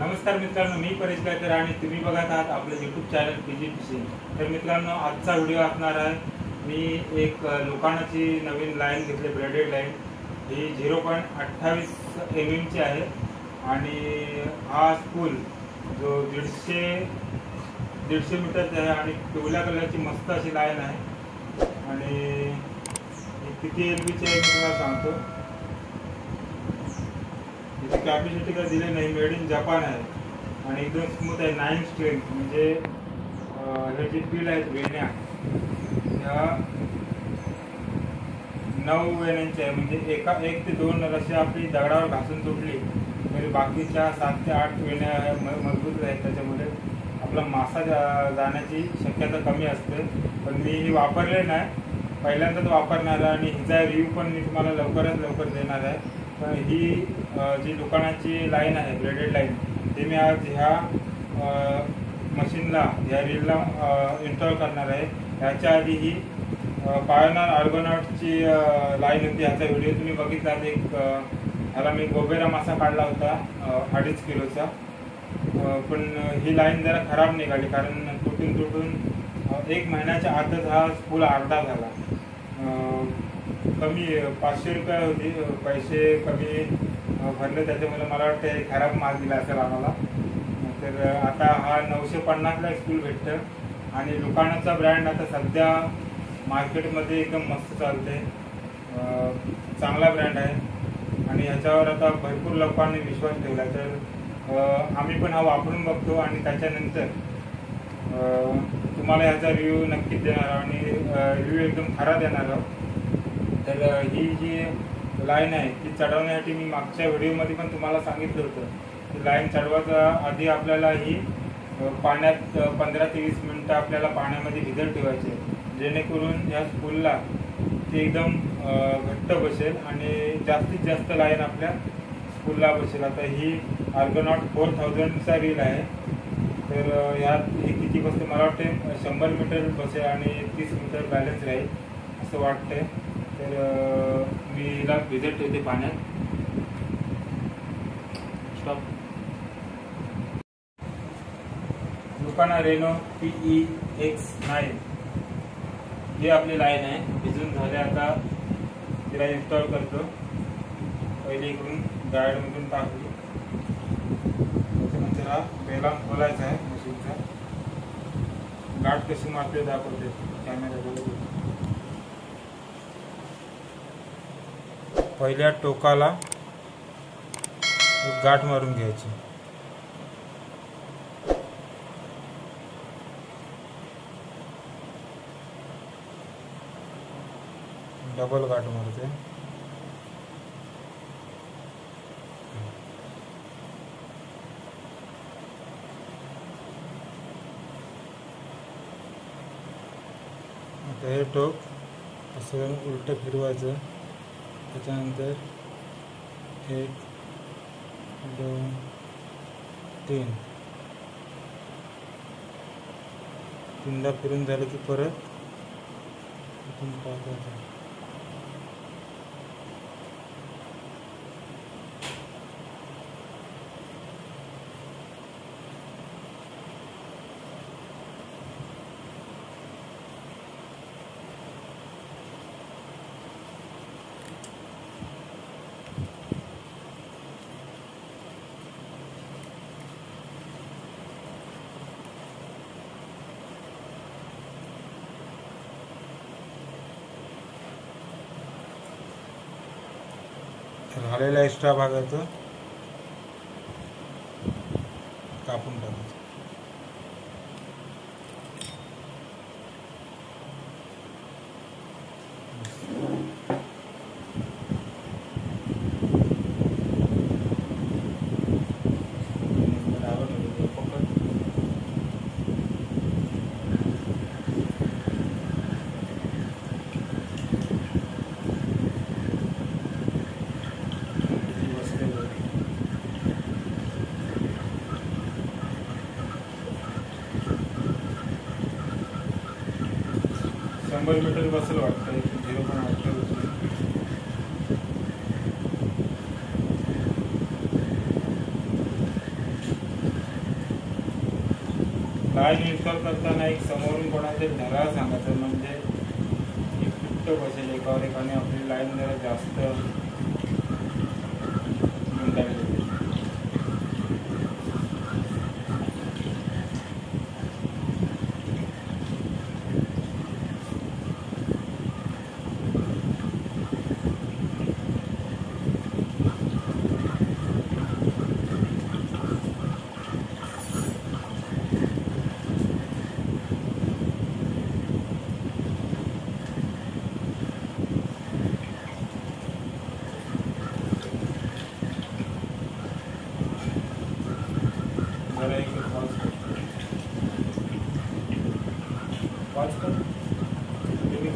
नमस्कार मित्रांनो मी परेश गायकर आणि तुम्ही बघत आहात आपलं YouTube channel P G fishing तर मित्रांनो आजचा व्हिडिओ असणार आहे. मी एक लोकांची नवीन लाईन घेतली ब्रेडेड लाईन ही झिरो पॉईंट अठ्ठावीस एम एमची आहे. आणि हा स्पूल जो दीडशे दीडशे मीटरचा आहे आणि पिवळ्या कलरची मस्त अशी लाईन आहे. आणि किती एल बीची आहे मी तुम्हाला सांगतो. त्याची कॅपॅसिटी काय दिली नाही मेड इन जपान आहे. आणि एकदम स्मूथ आहे नाईन स्ट्रेंथ म्हणजे हे जे बिल आहेत वेण्या ह्या नऊ वेण्यांच्या आहे. म्हणजे एका एक ते दोन रशी आपली दगडावर घासून तुटली तरी बाकीच्या सात ते आठ वेण्या मजबूत आहेत. त्याच्यामुळे आपला मासा जाण्याची शक्यता कमी असते. पण मी ही वापरले नाही. पहिल्यांदाच वापरणार आहे आणि हिचा रिव्ह्यू पण मी तुम्हाला लवकरात लवकर देणार आहे. ही जी दुकानाची लाईन आहे ब्रेडेड लाईन ती मी आज ह्या मशीनला ह्या रीलला इन्स्टॉल करणार आहे. ह्याच्या आधी ही पायोनार आर्गोनॉटची लाईन होती. ह्याचा व्हिडिओ तुम्ही बघितला. एक ह्याला मी गोबेरा मासा काढला होता अडीच किलोचा. पण ही लाईन जरा खराब निघाली कारण तुटून तुटून एक महिन्याच्या आतच हा स्कूल अर्धा झाला. कमी पाचशे रुपये होती पैसे कमी भरले. त्याच्यामुळे मला वाटतं खराब माल दिला असेल आम्हाला. तर आता हा नऊशे पन्नासला स्कूल भेटतं आणि दुकानाचा ब्रँड आता सध्या मार्केटमध्ये एकदम मस्त चालते चांगला ब्रँड आहे. आणि ह्याच्यावर आता भरपूर लोकांनी विश्वास ठेवला. तर आम्ही पण हा वापरून बघतो आणि त्याच्यानंतर तुम्हाला ह्याचा रिव्ह्यू नक्कीच देणार आहोत. आणि रिव्ह्यू एकदम खरा देणार आहोत. तर ही जी लाईन आहे ती चढवण्यासाठी मी मागच्या व्हिडिओमध्ये पण तुम्हाला सांगितलं होतं. की लाईन चढवायच्या आधी आपल्याला ही पाण्यात पंधरा ते वीस मिनटं आपल्याला पाण्यामध्ये भिजत ठेवायचे जेणेकरून या स्कूलला ती एकदम घट्ट बसेल आणि जास्तीत जास्त लाईन आपल्या स्कूलला बसेल. आता ही आर्गनॉट फोर थाउजंडचा रील आहे. तर यात हे किती बसते मला वाटते शंभर मीटर बसेल आणि तीस मीटर बॅलन्स राहील असं वाटतंय. तर मी हिला भिजत ठेवते पाण्यात. स्टॉप दुकाना रेनो पीई एक्स नाईन हे आपली लाईन आहे. भिजून झाले आता तिला इन्स्टॉल करतो. पहिले इकडून गाईडमधून टाकली त्याच्यानंतर हा बेला खोलायचा आहे मशीनचा. गाठ कशी मारते दाखवते कॅमेरा पहिल्या टोकाला एक गाठ मारून घ्यायची. डबल गाठ मारते. हे टोक असं उलटं फिरवायचं. त्याच्यानंतर एक दोन तीन. तीनदा फिरून झालं की परत इथून टाकायचं राहिलेल्या एक्स्ट्रा भागाचं कापून टाकायचं शंभर मीटर बसेल वाटतं झिरो पण आठ काय विचार करताना एक समोरून कोणाचे धरा सांगायचं म्हणजे एक तुट्ट बसेल एकावर एकाने आपली लाईन जरा जास्त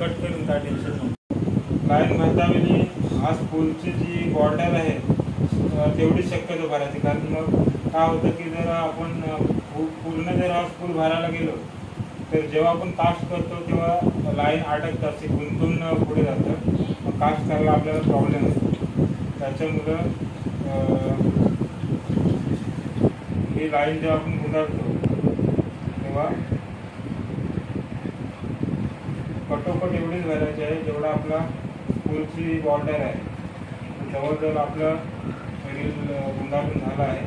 कट करून काय टेन्शन नको लाईन भरतावेळी हा स्कूलची जी बॉर्डर आहे तेवढी तेवढीच शक्यतो भरायची कारण मग काय होतं की जर आपण पूर्ण जर हा स्कूल भरायला गेलो तर जेव्हा आपण कास्ट करतो तेव्हा लाईन अटकतं असे गुंतून पुढे जातं मग कास्ट करायला आपल्याला प्रॉब्लेम असतो त्याच्यामुळं ही लाईन जेव्हा आपण गुंडाळतो तेव्हा कटोकट एवढीच घालायची आहे जेवढा आपला स्कूलची बॉर्डर आहे. जवळजवळ आपलं रील गुंडाळून झाला आहे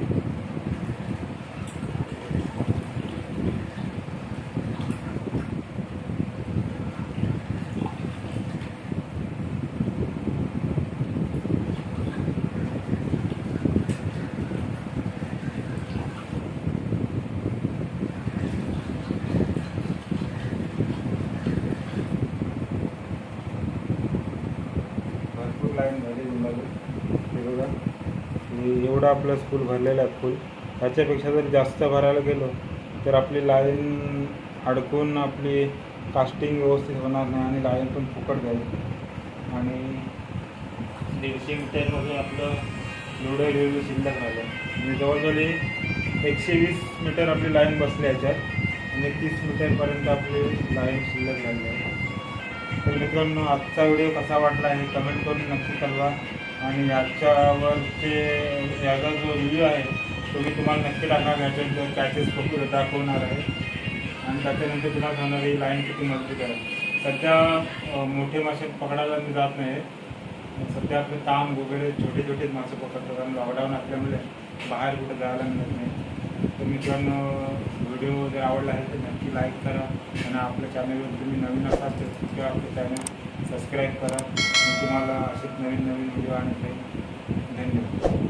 भरपूर लाईन झाली गुंडाळून हे बघा हे एवढं आपलं स्कूल भरलेलं आहे फुल त्याच्यापेक्षा जर जास्त भरायला गेलो तर आपली लाईन अडकून आपली कास्टिंग व्यवस्थित होणार नाही आणि लाईन पण फुकट जाईल. आणि दीडशे मीटरमध्ये आपलं लुडो लिहिलं शिल्लक राहिलं. आणि जवळजवळ एकशे वीस मीटर आपली लाईन बसली याच्यात. आणि तीस मीटरपर्यंत आपली लाईन शिल्लक झाली आहे. तर मित्रांनो आजचा व्हिडिओ कसा वाटला हे कमेंट करून नक्की कळवा. आणि याच्यावरचे याचा जो व्हिडिओ आहे तो मी तुम्हाला नक्की टाकणार याच्यात जो खूप दाखवणार आहे. आणि त्याच्यानंतर तुम्हाला सांगणार ही लाईन किती मजबूत आहे. सध्या मोठे मासे पकडायला मी जात नाही सध्या आपले ताम वगैरे छोटे छोटेच मासे पकडतात. कारण लॉकडाऊन असल्यामुळे बाहेर कुठे जायला मिळत नाही. तर मित्रांनो व्हिडिओ जर आवडला आहे तर नक्की लाईक करा. आणि आपल्या चॅनलवर तुम्ही नवीन असाल तर आपलं चॅनल सबस्क्राईब करा. मी तुम्हाला असेच नवीन नवीन व्हिडिओ आणत. राहील धन्यवाद.